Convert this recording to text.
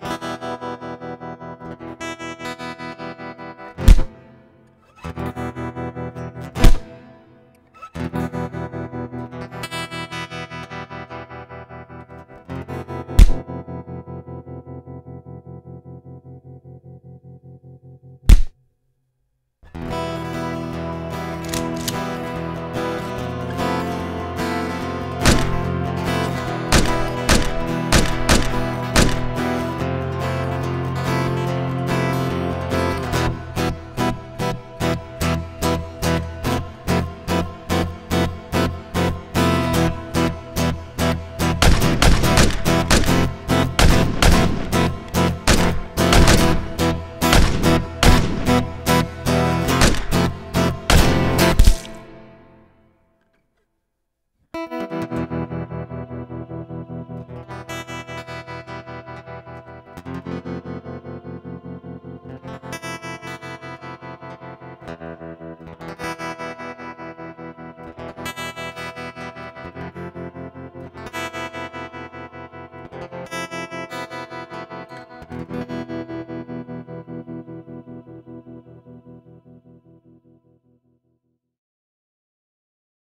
Bye.